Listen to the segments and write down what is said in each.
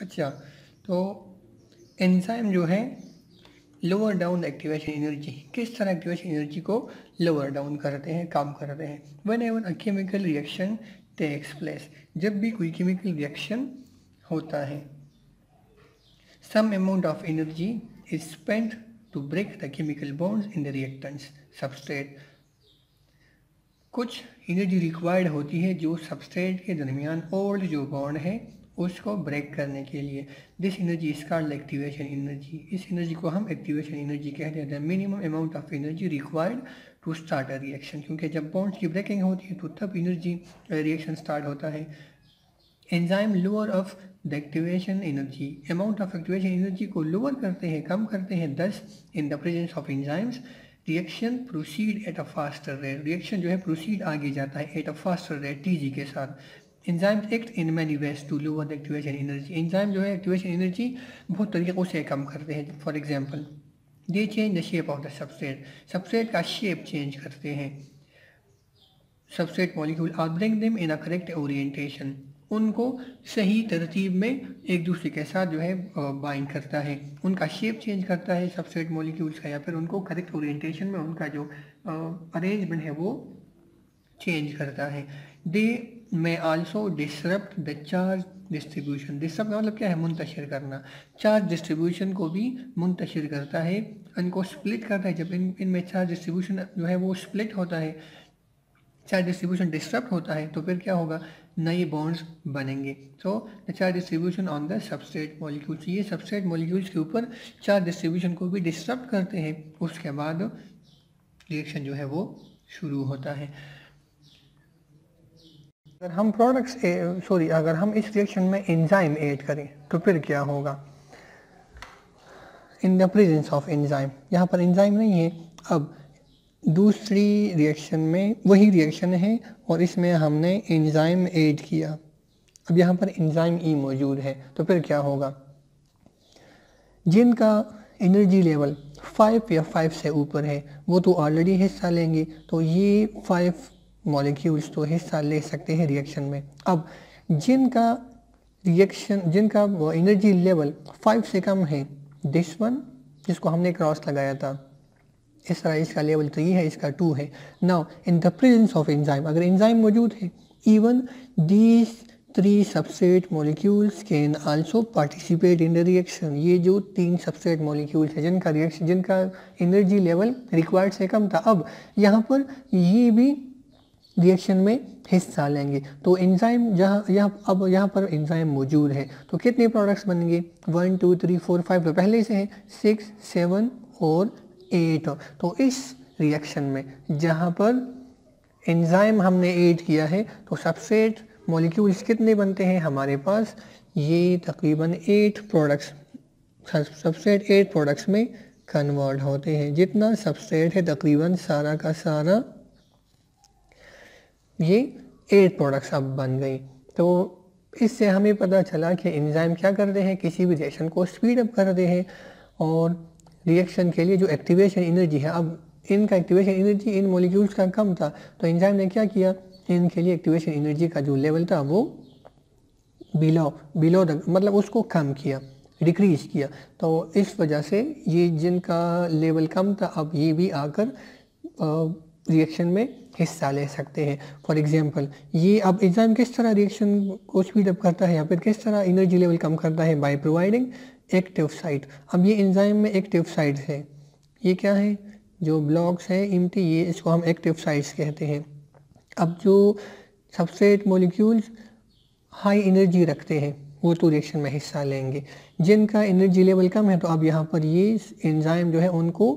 अच्छा तो एंजाइम जो है लोअर डाउन एक्टिवेशन एनर्जी किस तरह एक्टिवेशन एनर्जी को लोअर डाउन करते हैं, काम करते हैं? Whenever a chemical reaction takes place जब भी कोई केमिकल रिएक्शन होता है some amount of energy is spend to break the chemical bonds in the reactants substrate कुछ एनर्जी रिक्वायर्ड होती है जो सबस्ट्रेट के दरमियान ओल्ड जो बॉन्ड है उसको ब्रेक करने के लिए। This energy is called activation energy इस एनर्जी को हम एक्टिवेशन एनर्जी कहते हैं। Minimum amount of energy required to start a reaction क्योंकि जब बॉन्ड्स की ब्रेकिंग होती है तो तब एनर्जी रिएक्शन स्टार्ट होता है। Enzyme lower of the activation energy amount of activation energy को लोअर करते हैं, कम करते हैं। Thus in the presence of enzymes reaction proceed at a faster rate reaction जो है प्रोसीड आगे जाता है एट अ फास्टर रेट टीजी के साथ। Enzymes act in many ways to lower the activation energy enzyme जो है एक्टिवेशन एनर्जी बहुत तरीक़ों से कम करते हैं। For example they change the shape of the substrate substrate का शेप चेंज करते हैं। Substrate molecule are bring them in a correct orientation उनको सही तरतीब में एक दूसरे के साथ जो है बाइंड करता है। उनका शेप चेंज करता है सबस्ट्रेट मॉलिक्यूल्स का, या फिर उनको करेक्ट ओरिएंटेशन में उनका जो अरेंजमेंट है वो चेंज करता है। They may also disrupt the charge distribution disturb का मतलब क्या है? मुंतशिर करना। चार्ज डिस्ट्रीब्यूशन को भी मुंतशिर करता है। इनको स्प्लिट करता है। जब इन, इनमें चार्ज डिस्ट्रीब्यूशन जो है वो स्प्लिट होता है चार्ज डिस्ट्रीब्यूशन डिस्टर्ब होता है तो फिर क्या होगा? नए बॉन्ड्स बनेंगे। तो the charge distribution on the substrate molecules ये सबस्ट्रेट मॉलिक्यूल्स के ऊपर चार्ज डिस्ट्रीब्यूशन को भी डिस्टर्ब करते हैं। उसके बाद रिएक्शन जो है वो शुरू होता है। अगर हम प्रोडक्ट्स सॉरी अगर हम इस रिएक्शन में एंजाइम ऐड करें तो फिर क्या होगा? In the presence of enzyme यहाँ पर एंजाइम नहीं है, अब दूसरी रिएक्शन में वही रिएक्शन है और इसमें हमने एंजाइम ऐड किया। अब यहाँ पर एंजाइम ई मौजूद है तो फिर क्या होगा? जिनका एनर्जी लेवल फाइव या फाइव से ऊपर है, वो तो ऑलरेडी हिस्सा लेंगे तो ये फाइव मॉलिक्यूल्स तो हिस्सा ले सकते हैं रिएक्शन में। अब, जिनका रिएक्शन जिनका एनर्जी लेवल फाइव से कम है दिस वन जिसको हमने क्रॉस लगाया था, इस तरह इसका लेवल थ्री है, इसका टू है। Now in the presence of enzyme अगर एंजाइम मौजूद है even these three subset molecules can also participate in the reaction ये जो तीन सबसेट मॉलिक्यूल्स है, जिनका रिएक्शन जिनका एनर्जी लेवल रिक्वायर्ड से कम था। अब, यहाँ पर ये भी रिएक्शन में हिस्सा लेंगे। तो एंजाइम जहाँ, यहाँ, अब यहाँ पर एंजाइम मौजूद है। तो कितने प्रोडक्ट्स बनेंगे? One two three four five तो पहले से हैं। सिक्स सेवन और एट तो इस रिएक्शन में जहाँ पर एंजाइम हमने ऐड किया है तो सबसेट मॉलिक्यूल्स कितने बनते हैं? हमारे पास ये तकरीबन eight products subset eight products में कन्वर्ट होते हैं। जितना सबसेट है, तकरीबन सारा का सारा ये एट प्रोडक्ट्स अब बन गई। तो इससे हमें पता चला कि एंजाइम क्या करते हैं, किसी भी रिएक्शन को स्पीड अप करते हैं और रिएक्शन के लिए जो एक्टिवेशन एनर्जी है, अब इनका एक्टिवेशन एनर्जी इन मॉलिक्यूल्स का कम था तो एंजाइम ने क्या किया? इनके लिए एक्टिवेशन एनर्जी का जो लेवल था वो बिलो बिलो द मतलब उसको कम किया डिक्रीज किया। तो इस वजह से ये जिनका लेवल कम था, अब ये भी आकर रिएक्शन में हिस्सा ले सकते हैं। फॉर एग्ज़ाम्पल ये अब एग्ज़ाम किस तरह रिएक्शन को स्पीड अप करता है या फिर किस तरह एनर्जी लेवल कम करता है बाय प्रोवाइडिंग एक्टिव साइट अब ये एंजाइम में एक्टिव साइट है। ये क्या है? जो ब्लॉक्स है इमटी ये इसको हम एक्टिव साइट्स कहते हैं। अब जो सबसेट मोलिक्यूल्स हाई एनर्जी रखते हैं, वो तो रिएक्शन में हिस्सा लेंगे। जिनका एनर्जी लेवल कम है तो अब यहाँ पर ये एंजाइम जो है, उनको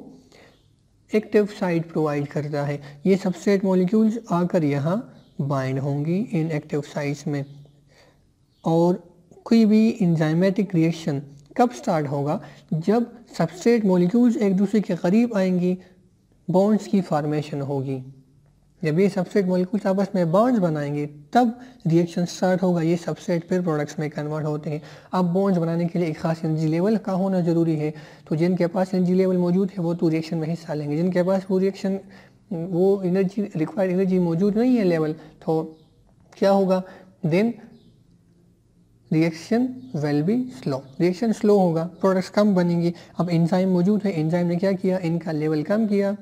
एक्टिव साइट प्रोवाइड करता है। ये सबसेट मॉलिक्यूल्स आकर यहाँ बाइंड होंगी इन एक्टिव साइट्स में। और कोई भी इंजाइमेटिक रिएक्शन कब स्टार्ट होगा? जब सबसेट मॉलिक्यूल्स एक दूसरे के करीब आएँगी बॉन्ड्स की फॉर्मेशन होगी। जब ये सबसेट मोलिकुल्स आपस में बॉन्ड्स बनाएँगे, तब रिएक्शन स्टार्ट होगा। ये सबसेट फिर प्रोडक्ट्स में कन्वर्ट होते हैं। अब बॉन्ड्स बनाने के लिए एक खास एनर्जी लेवल का होना ज़रूरी है। तो जिनके पास एनर्जी लेवल मौजूद है, वो तो रिएक्शन में हिस्सा लेंगे। जिनके पास वो रिएक्शन वो एनर्जी रिक्वायर्ड एनर्जी मौजूद नहीं है लेवल तो क्या होगा? Then reaction will be slow reaction slow होगा। प्रोडक्ट्स कम बनेंगे। अब इंजाइम मौजूद है। इंजाइम ने क्या किया? इनका लेवल कम किया।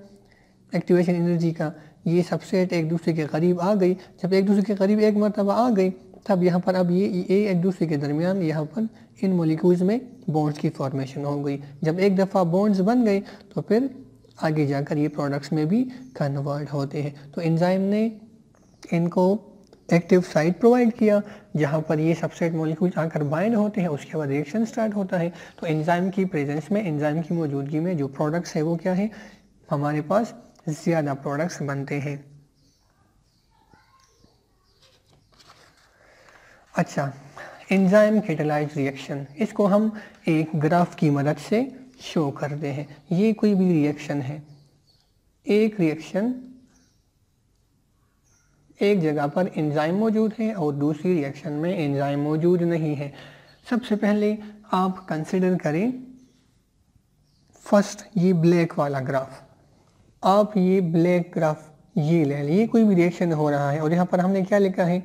एक्टिवेशन एनर्जी का। ये सबसेट एक दूसरे के करीब आ गई। जब एक दूसरे के करीब एक मरतबा आ गई, तब यहाँ पर अब ये ये एक दूसरे के दरमियान यहाँ पर इन मोलिक्यूल्स में बॉन्ड्स की फॉर्मेशन हो गई। जब एक दफ़ा बॉन्ड्स बन गए तो फिर आगे जाकर ये प्रोडक्ट्स में भी कन्वर्ट होते हैं। तो इंजाइम ने इनको एक्टिव साइट प्रोवाइड किया, जहाँ पर ये सबसेट मोलिक्यूल्स आकर बाइंड होते हैं, उसके बाद रिएक्शन स्टार्ट होता है। तो एंजाइम की प्रेजेंस में एंजाइम की मौजूदगी में जो प्रोडक्ट्स है, वो क्या है? हमारे पास ज़्यादा प्रोडक्ट्स बनते हैं। अच्छा एंजाइम कैटेलाइज रिएक्शन इसको हम एक ग्राफ की मदद से शो करते हैं। ये कोई भी रिएक्शन है। एक रिएक्शन एक जगह पर एंजाइम मौजूद है और दूसरी रिएक्शन में एंजाइम मौजूद नहीं है। सबसे पहले आप कंसिडर करें फ़र्स्ट ये ब्लैक वाला ग्राफ आप ये ब्लैक ग्राफ ये ले ये कोई भी रिएक्शन हो रहा है। और यहाँ पर हमने क्या लिखा है?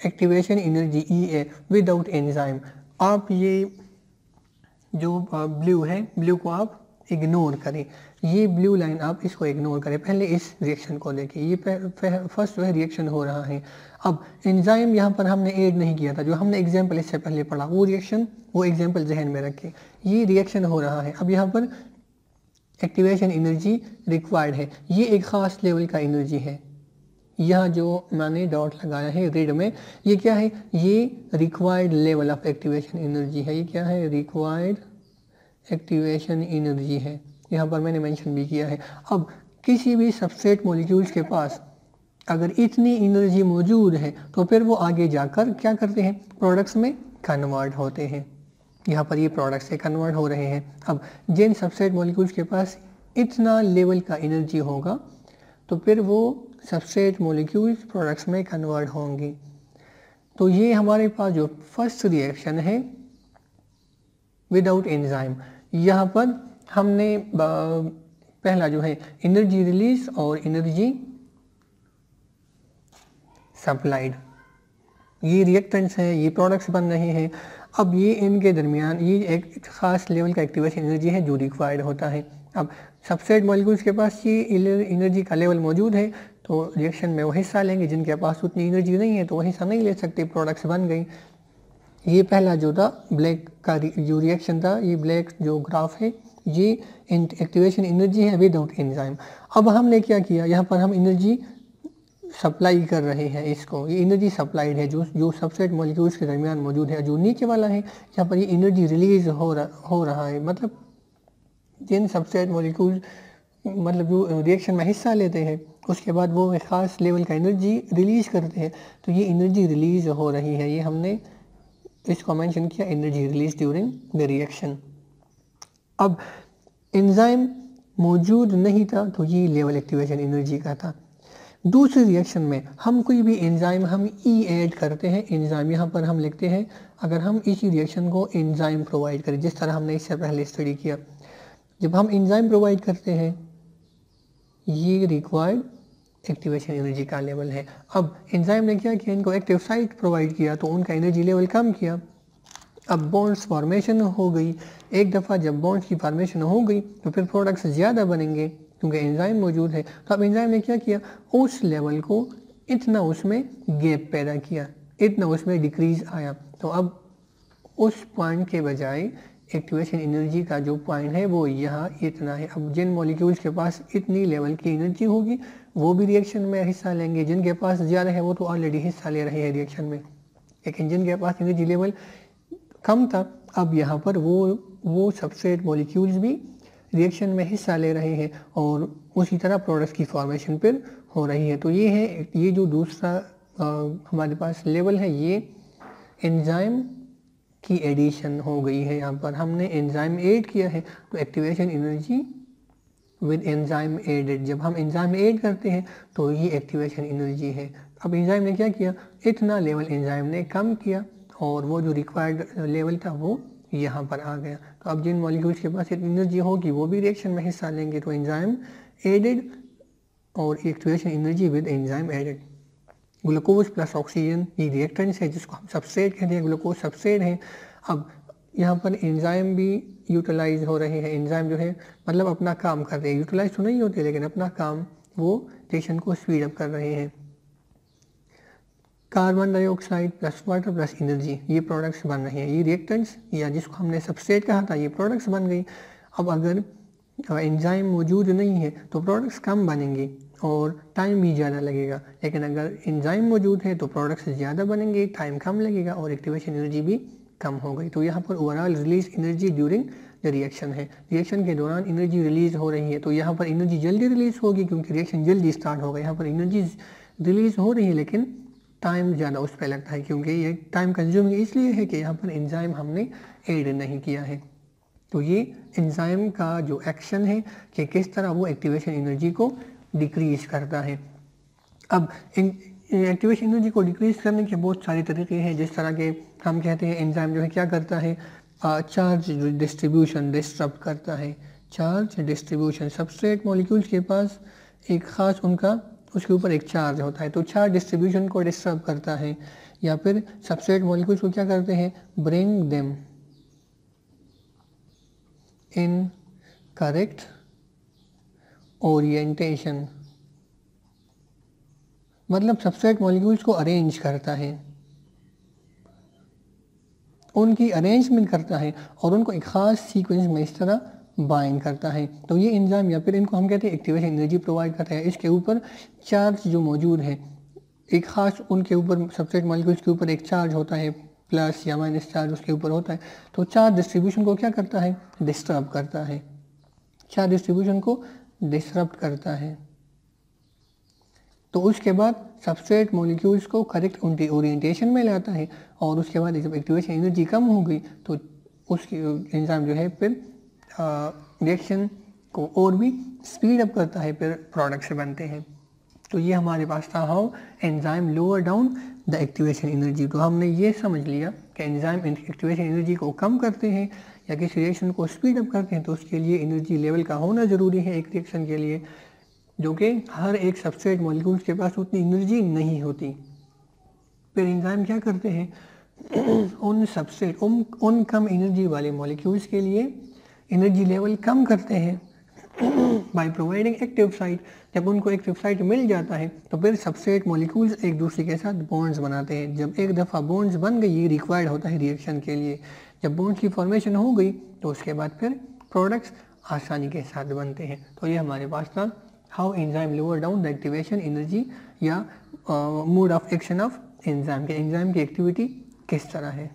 Activation energy E A without enzyme आप ये जो ब्लू है ब्लू को आप इग्नोर करें। ये ब्लू लाइन आप इसको इग्नोर करें। पहले इस रिएक्शन को देखें। ये फ़र्स्ट वह रिएक्शन हो रहा है। अब एंजाइम यहाँ पर हमने ऐड नहीं किया था। जो हमने एग्ज़ाम्पल इससे पहले पढ़ा, वो रिएक्शन वो एग्ज़ाम्पल जहन में रखें। ये रिएक्शन हो रहा है। अब यहाँ पर एक्टिवेशन एनर्जी रिक्वायर्ड है। ये एक ख़ास लेवल का एनर्जी है। यह जो मैंने डॉट लगाया है रेड में, ये क्या है? ये required level of activation energy है। ये क्या है? रिक्वायर्ड एक्टिवेशन एनर्जी है। यहाँ पर मैंने मेंशन भी किया है। अब किसी भी सबसेट मोलिक्यूल्स के पास अगर इतनी एनर्जी मौजूद है तो फिर वो आगे जाकर क्या करते हैं? प्रोडक्ट्स में कन्वर्ट होते हैं। यहाँ पर ये प्रोडक्ट्स से कन्वर्ट हो रहे हैं। अब, जिन सबसेट मोलिक्यूल्स के पास इतना लेवल का एनर्जी होगा तो फिर वो सबसेट मोलिक्यूल्स प्रोडक्ट्स में कन्वर्ट होंगी। तो ये हमारे पास जो फ़र्स्ट रिएक्शन है विदाउट एंजाइम यहाँ पर हमने पहला जो है एनर्जी रिलीज़ और एनर्जी सप्लाइड ये रिएक्टेंट्स हैं, ये प्रोडक्ट्स बन रहे हैं। अब ये इनके दरमियान, ये एक ख़ास लेवल का एक्टिवेशन एनर्जी है जो रिक्वायर्ड होता है। अब सबसेट मॉलिक्यूल्स के पास ये एनर्जी का लेवल मौजूद है तो रिएक्शन में वो हिस्सा लेंगे, जिनके पास उतनी एनर्जी नहीं है तो वो हिस्सा नहीं ले सकते प्रोडक्ट्स बन गई। ये पहला जो था ब्लैक का जो रिएक्शन था, ये ब्लैक जो ग्राफ है, ये एक्टिवेशन एनर्जी है विदाउट एंजाइम अब हमने क्या किया? यहाँ पर हम एनर्जी सप्लाई कर रहे हैं इसको। ये एनर्जी सप्लाइड है, जो जो सबसेट मॉलिक्यूल्स के दरमियान मौजूद है, जो नीचे वाला है यहाँ पर ये एनर्जी रिलीज़ हो रहा हो रहा है। मतलब जिन सबसेट मॉलिक्यूल मतलब जो रिएक्शन में हिस्सा लेते हैं, उसके बाद वो एक ख़ास लेवल का एनर्जी रिलीज़ करते हैं तो ये एनर्जी रिलीज़ हो रही है। ये हमने इसको मैंशन किया energy release during the reaction अब एंजाइम मौजूद नहीं था तो ये लेवल एक्टिवेशन एनर्जी का था। दूसरे रिएक्शन में हम कोई भी एंजाइम हम ई e ऐड करते हैं एंजाइम यहाँ पर हम लिखते हैं, अगर हम इसी रिएक्शन को एंजाइम प्रोवाइड करें, जिस तरह हमने इससे पहले स्टडी किया, जब हम एंजाइम प्रोवाइड करते हैं, ये रिक्वायर्ड एक्टिवेशन एनर्जी का लेवल है। अब एंजाइम ने क्या किया? इनको एक्टिव साइट प्रोवाइड किया तो उनका एनर्जी लेवल कम किया। अब बॉन्ड्स फॉर्मेशन हो गई। एक दफ़ा जब बॉन्ड्स की फॉर्मेशन हो गई तो फिर प्रोडक्ट्स ज़्यादा बनेंगे। क्योंकि एंजाइम मौजूद है। तो अब एंजाइम ने क्या किया? उस लेवल को इतना उसमें गैप पैदा किया, इतना उसमें डिक्रीज आया। तो अब उस पॉइंट के बजाय एक्टिवेशन एनर्जी का जो पॉइंट है, वो यहाँ इतना है। अब जिन मॉलिक्यूल्स के पास इतनी लेवल की एनर्जी होगी, वो भी रिएक्शन में हिस्सा लेंगे। जिनके पास ज़्यादा है, वो तो ऑलरेडी हिस्सा ले रहे हैं रिएक्शन में। लेकिन जिनके पास एनर्जी लेवल कम था, अब यहाँ पर वो वो सबसे मॉलिक्यूल्स भी रिएक्शन में हिस्सा ले रहे हैं और उसी तरह प्रोडक्ट्स की फॉर्मेशन पर हो रही है। तो ये है ये जो दूसरा आ, हमारे पास लेवल है ये एंजाइम की एडिशन हो गई है यहाँ पर। हमने एंजाइम ऐड किया है तो activation energy with enzyme added जब हम एंजाइम ऐड करते हैं तो ये एक्टिवेशन एनर्जी है। अब एंजाइम ने क्या किया? इतना लेवल एंजाइम ने कम किया और वो जो रिक्वायर्ड लेवल था वो यहाँ पर आ गया। तो अब जिन मॉलिक्यूल्स के पास एनर्जी होगी, वो भी रिएक्शन में हिस्सा लेंगे तो एंजाइम एडेड और activation energy with enzyme added glucose plus oxygen ये रिएक्टेंट्स है, जिसको हम सबस्ट्रेट कहते हैं ग्लूकोज सबस्ट्रेट है। अब यहाँ पर एंजाइम भी यूटिलाइज हो रहे हैं। एंजाइम जो है मतलब अपना काम कर रहे हैं। यूटिलाइज तो नहीं होते, लेकिन अपना काम वो रिएक्शन को स्पीड अप कर रहे हैं। Carbon dioxide plus water plus energy, ये प्रोडक्ट्स बन रहे हैं। ये रिएक्टेंट्स या जिसको हमने सबस्ट्रेट कहा था, ये प्रोडक्ट्स बन गई। अब अगर एंजाइम मौजूद नहीं है तो प्रोडक्ट्स कम बनेंगे और टाइम भी ज़्यादा लगेगा। लेकिन अगर एंजाइम मौजूद है तो प्रोडक्ट्स ज़्यादा बनेंगे टाइम कम लगेगा और एक्टिवेशन एनर्जी भी कम हो गई। तो यहाँ पर overall release energy during the reaction है। रिएक्शन के दौरान एनर्जी रिलीज़ हो रही है तो यहाँ पर एनर्जी जल्दी रिलीज़ होगी, क्योंकि रिएक्शन जल्दी स्टार्ट होगा। यहाँ पर एनर्जी रिलीज़ हो रही है, लेकिन टाइम ज़्यादा उस पर लगता है क्योंकि ये टाइम कंज्यूमिंग इसलिए है कि यहाँ पर इंजाइम हमने एड नहीं किया है। तो ये इंजाइम का जो एक्शन है कि किस तरह वो एक्टिवेशन एनर्जी को डिक्रीज करता है। अब एक्टिवेशन एनर्जी को डिक्रीज करने के बहुत सारे तरीके हैं, जिस तरह के हम कहते हैं एंजाइम जो है क्या करता है? चार्ज डिस्ट्रीब्यूशन डिस्टर्ब करता है। चार्ज डिस्ट्रीब्यूशन सबस्ट्रेट मॉलिक्यूल्स के पास एक ख़ास उनका उसके ऊपर एक चार्ज होता है। तो चार्ज डिस्ट्रीब्यूशन को डिस्टर्ब करता है। या फिर सबस्ट्रेट मॉलिक्यूल्स को क्या करते हैं? Bring them in correct orientation मतलब सबस्ट्रेट मॉलिक्यूल्स को अरेंज करता है। उनकी अरेंजमेंट करता है और उनको एक ख़ास सीक्वेंस में इस तरह बाइंड करता है। तो ये इंजाम या फिर इनको हम कहते हैं एक्टिवेशन एनर्जी प्रोवाइड करता है। इसके ऊपर चार्ज जो मौजूद है, एक ख़ास उनके ऊपर सबस्ट्रेट मॉलिक्यूल्स के ऊपर एक चार्ज होता है प्लस या माइनस चार्ज उसके ऊपर होता है। तो चार्ज डिस्ट्रीब्यूशन को क्या करता है? डिस्टर्ब करता है। चार्ज डिस्ट्रीब्यूशन को डिस्टर्ब करता है। तो उसके बाद सबस्ट्रेट मॉलिक्यूल्स को करेक्ट उनकी ओरिएंटेशन में लाता है और उसके बाद जब एक्टिवेशन एनर्जी कम हो गई तो उसकी एंजाइम जो है फिर रिएक्शन को और भी स्पीड अप करता है, फिर प्रोडक्ट्स बनते हैं। तो ये हमारे पास था how enzyme lower down the activation energy तो हमने ये समझ लिया कि एंजाइम एक्टिवेशन एनर्जी को कम करते हैं या किसी रिएक्शन को स्पीड अप करते हैं तो उसके लिए एनर्जी लेवल का होना ज़रूरी है एक रिएक्शन के लिए, जो कि हर एक सबस्ट्रेट मॉलिक्यूल्स के पास उतनी एनर्जी नहीं होती। फिर इंजाइम क्या करते हैं? उन सबस्ट्रेट उन उन कम एनर्जी वाले मॉलिक्यूल्स के लिए एनर्जी लेवल कम करते हैं। बाय प्रोवाइडिंग एक्टिव साइट जब उनको एक्टिव साइट मिल जाता है तो फिर सबस्ट्रेट मॉलिक्यूल्स एक दूसरे के साथ बॉन्ड्स बनाते हैं। जब एक दफ़ा बॉन्ड्स बन गई, ये रिक्वायर्ड होता है रिएक्शन के लिए। जब बॉन्ड्स की फॉर्मेशन हो गई तो उसके बाद फिर प्रोडक्ट्स आसानी के साथ बनते हैं। तो ये हमारे पास था how enzyme lower down the activation energy या mode of action of enzyme के। एंजाइम की एक्टिविटी किस तरह है?